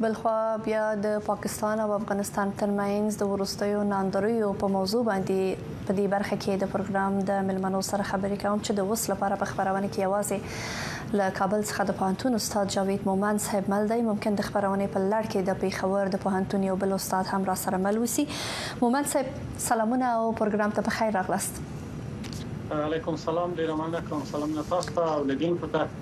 بلخوا بیا د پاکستان او افغانستان ترمنځ د ورستیو ناندریو په موضوع باندې په دې برخه کې د پروګرام د ملمنو سره خبرې کوم چې د اوس لپاره په خبرونه کې یوازې له کابل څخه د پوهنتون استاد جاوید مومند صاحب مل دی ممکن د خبرونه په لړ کې د پیښور د پوهنتون یو بل استاد هم را سره مل وسی مومند صاحب سلامونه او پروګرام ته په خیر راغلاست علیکم سلام ډیر مننه کوم سلامونه تاسو ته او لګین پته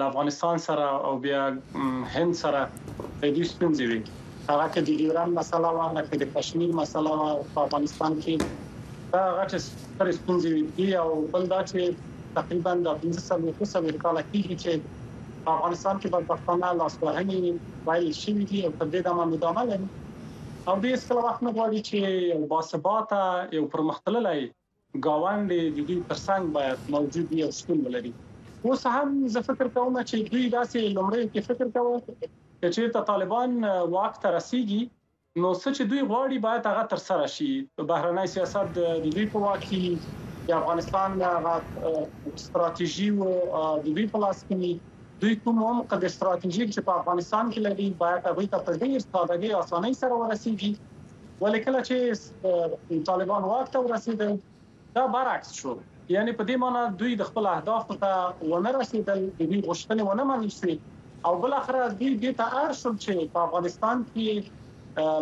له افغانستان سره او بیا هند سره د دوی ستونزې وي هغه کې د ډیورند مسله وه نه کې د کشمیر مسله وه په افغانستان کې دا غټه ستر ستونزې دي او بل دا چې تقریبا د 1500 کال کېږي چې په افغانستان کې بدبختانه لاسوهنې پیل شوې دي او تر دې دمه مدامه لري او دې څه وخت نه غواړي چې یو باثباته یو پرمختللی ګاونډي د دوی تر څنګ باید موجود وي او شتون ولري. اوس هم زه فکر کوم چې دوی داسې لومړیو کې فکر کاوه که چیرته طالبان واک ته رسیږي نو څه چې دوی غواړي باید هغه تر سره شي. بهرنی سیاست د دوی په واک کې وي، د افغانستان هغه ستراتیژي و د دوی په لاس کې وي. دوی کوم عمق د ستراتیژیک چې په افغانستان کې لري باید هغوی ته په ډیر سادګۍ او اسانۍ سره ورسیږي. ولې کله چې طالبان واک ته ورسېدل دا برعکس شو یعنی په دې معنی دوی د خپل اهداف ته ونه رسېدل د دوی غوښتنې ونه منل شي او بل اخر دوی دې ته اړ شول چې په افغانستان کې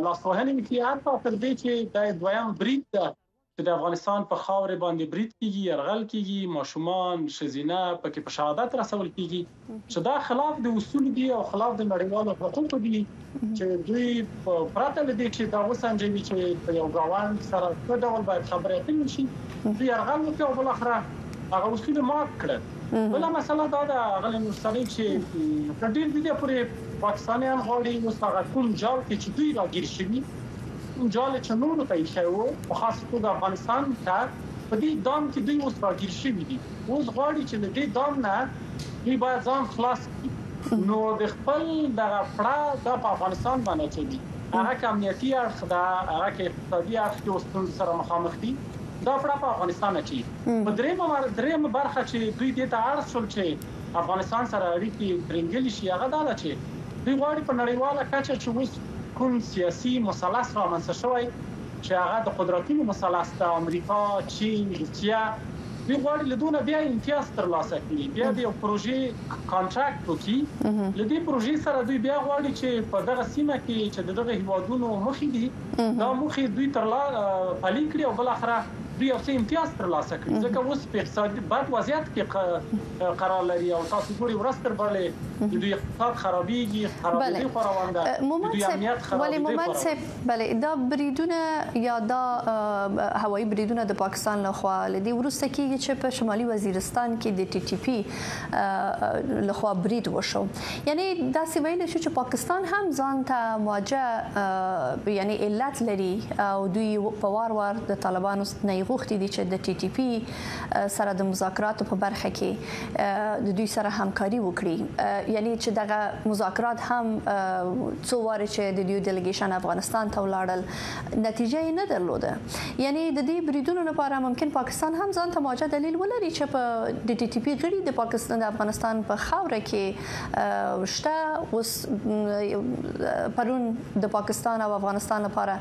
لاسوهنې وکړي حتی تر دې چې د دویم برید چې د افغانستان په خاورې باندې برید کیږي، یرغل کیږي، ماشومان، ښځینه پکې په شهادت رسول کیږي، چې دا خلاف د اصولو دي او خلاف د نړیوالو حقوقو دي، چې دوی پرته له دې چې دا وسنجوي چې په یو ګاونډ سره څه ډول باید خبرې اترې وشي، دوی یرغل وکړ او بالاخره هغه اصول مات کړل. بله مسله دا ده اغلې نورسرۍ، چې تر ډیر دیده پورې پاکستانیان غواړي اوس هغه کوم جال کې چې دوی راګیر شوي، جال چې نورو ته ایښی و، په خاصه توګه افغانستان ته، په دې دام کې دوی اوس راګیر شوي دي. اوس غواړي چې له دې دام نه دوی باید ځان خلاص کړي، نو د خپل دغه پړه دا په افغانستان باندې اچوي. هغه که امنیتي اړخ ده، هغه که اقتصادي اړخ کې اوس ستونزو سره مخامخ دي، دا پړه په افغانستان اچوي. په درېیمه برخه چې دوی دې ته اړ شول چې افغانستان سره اړیکې ترینګلې شي، هغه دا ده چې دوی غواړي په نړیواله کچه چې اوس کوم سیاسي مثلث رامنځته شوی چې هغه د قدرتونو مثلث ده، امریکا، چین، روسیه، دوی غواړي له دوی نه بیا امتیاز تر لاسه کړي، بیا د یو پروژې کانټرکټ وکړي، له دې پروژې سره دوی بیا غواړي چې په دغه سیمه کې چې د دغه هیوادونو موخې دي دا موخې دوی تر پلي کړي او بالاخره دوی یو څه امتیاز تر لاسه کړي، ځکه اوس په اقتصادي بد وضعیت کې قرار لري او تاسو ګوري ورځ تر بلې د دوی اقتصاد خرابيږي خرابيږي خو روان ده مومند صاحب ولی مومند صاحب بله دا بریدونه یا دا هوایي بریدونه د پاکستان لخوا لدی ورسته کیږي چې په شمالي وزیرستان کې د ټي ټي پی لخوا برید وشو یعنی دا سی ویل شو چې پاکستان هم ځان ته مواجه یعنی علت لري او دوی په وار وار د طالبانو نه غوښتي دي چې د ټي ټي پی سره د مذاکراتو په برخه کې د دوی سره همکاري وکړي یعنی چې دغه مذاکرات هم څو واره چې د دیو ډیلیګیشن افغانستان ته ولاړل نتیجه یې نه درلوده یعنی د دې بریدونو لپاره ممکن پاکستان هم ځان ته ماجه دلیل ولري چې په د ټي ټي پی غړي د پاکستان د افغانستان په خاوره کې شته اوس پرون د پاکستان او افغانستان لپاره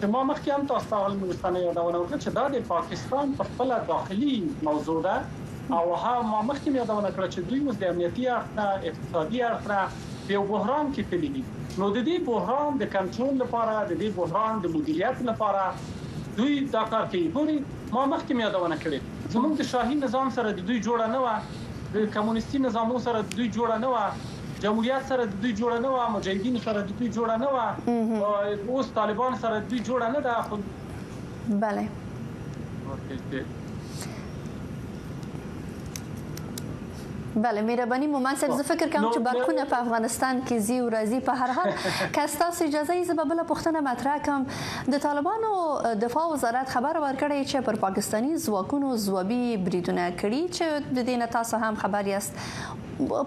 چې ما مخکې هم تاسو ته اغلې ملوڅانۍ یادونه وکړه چې دا د پاکستان په خپله داخلي موضوع ده او ها ما مخکې هم یادونه کړه چې دوی اوس د امنیتي اړخ نه اقتصادي اړخ نه په یو بحران کې تللي دي نو د دې بحران د کنټرول لپاره د دې بحران د مدیریت لپاره دوی دا کار کوي ګوري ما مخکې هم یادونه کړې زموږ د شاهي نظام سره د دوی جوړه نه وه د کمونیستي نظامو سره د دوی جوړه نه وه جمهوریت سره د دوی جوړه نه وه، مجاهدینو سره د دوی جوړه نه وه، اوس طالبان سره د دوی جوړه نه ده، خو. بله. بله مهرباني مومند صاحب زه فکر کوم چې برقونه په افغانستان کې زی او راځي په هر حال که تاسو اجازه یې زه بل پښتنه مطرح کوم د طالبانو دفاع وزارت خبر ورکړی چې پر پاکستاني ځواکونو ځوابي بریدونه کړي چې د دینه تاسو هم خبر یاست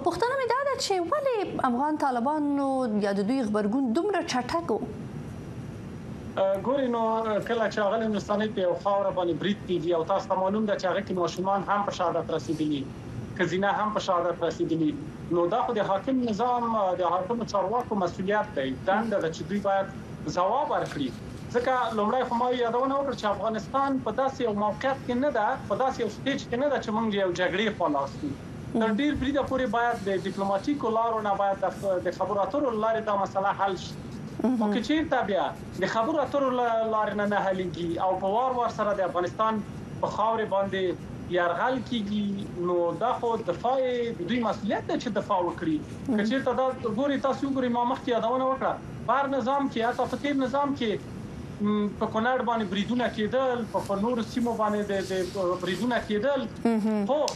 پوښتنه مې دا ده چې ولې افغان طالبانو یا د دوی غبرګون دومره چټک و ګوري نو کله چې هغه هندستاني په یو خاور باندې برید کیږي او تاسو ته معلوم ده چې هغه کې ماشومان هم په شهادت رسیدلي کزینه هم په شهادت رسیدلي نو دا خو د حاکم نظام د حاکم چارواکو مسولیت دی دنده ده چې دوی باید ځواب ورکړي ځکه لومړی خو ما یادونه وکړه چې افغانستان په داسې یو موقعیت کې نه ده په داسې یو سټیج کې نه ده چې موږ یو جګړې خلاص یو تر ډیر بریده پورې باید د ډیپلوماټیکو لارو نه باید د خبرو اترو له لارې دا مسله حل شي خو که چیرته بیا د خبرو اترو له لارې نه نه حلیږي او په وار وار سره د افغانستان په خاورې باندې یرغل کیږي نو دا خو دفاع د دوی مسولیت دی چې دفاع وکړي که چیرته دا ګوري تاسو وګوري ما مخکې یادونه وکړه په هر نظام کې حتی په تیر نظام کې په کونړ باندې بریدونه کیدل په نورو سیمو باندې د بریدونه کیدل خو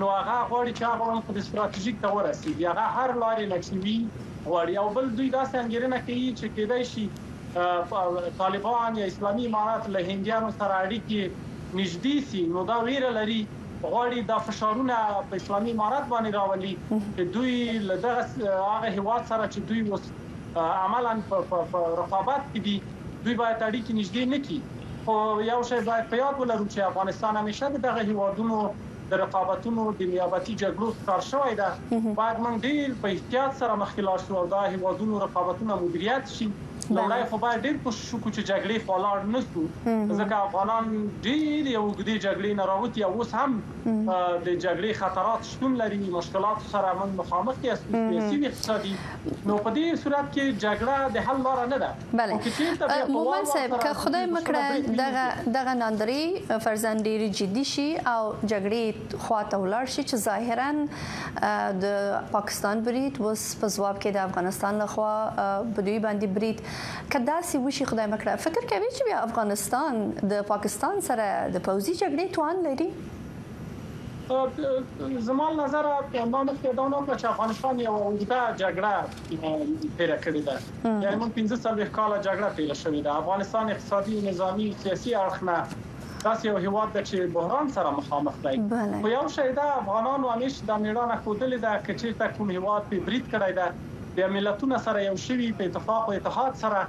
نو هغه غواړي چې هغه هم خود ستراتیژیک ته ورسیږي هغه هر لارې لټوي غواړي او بل دوی داسې انګیرنه کوي چې کېدای شي طالبان یا اسلامي امارات له هندیانو سره اړیکې نږدې سي نو دا ویره لري غواړي دا فشارونه په اسلامي امارات باندې راولي چې دوی له دغه هغه هیواد سره چې دوی اوس عملا په رقابت کې دي دوی باید اړیکې نږدې نه کړي خو یو شی باید په یاد ولرو چې افغانستان همیشه د دغه هیوادونو د رقابتونو د نیابتي جګړو ښکار شوی ده باید موږ ډیر په احتیاط سره مخکې لاړ شو او دا هیوادونو رقابتونه مدیریت شي لومړی خو باید ډیر کوشش وکړو چې جګړې خو لاړ نه شو ځکه افغانان ډیر یو اوږدې جګړې نه راوتی او اوس هم د جګړې خطرات شتون لري مشکلاتو سره موږ مخامخ یاستو سیاسي اقتصادي نو په دې صورت کې جګړه د حل لاره نه ده خو که چیرته بیا په وار وار سره که خدای مکړه دغه دغه ناندري فرضاً ډېری جدي شي او جګړې خواته ولاړ شي چې ظاهراً د پاکستان برید وس په ځواب کې د افغانستان لخوا په دوی باندې برید که داسې وشي خدای مکړه فکر کوي چې بیا افغانستان د پاکستان سره د پوځي جګړې توان لري زما له نظره ما مخکې دا نو چې افغانستان یو اوږده جګړه تیر کړې ده یعنی موږ 15 کال جګړه تیر شوې ده افغانستان اقتصادي نظامی سیاسي اړخ نه داسې یو هیواد د چې بحران سره مخامخ دی خو یو شی دا افغانانو همیش د میړانه خودلې ده چې چیرته کوم هیواد په برید کړی ده بیا ملتونه سره یو شوی په اتفاق او اتحاد سره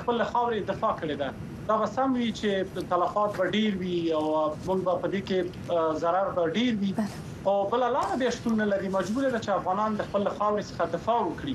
خپل خاورې دفاع کړې ده دا به سم وي چې تلفات به ډیر وي او موږ به په دې کې ضرر به ډیر وي او بل لار به شتون نه لري مجبور ده چې افغانان د خپل خاورې څخه دفاع وکړي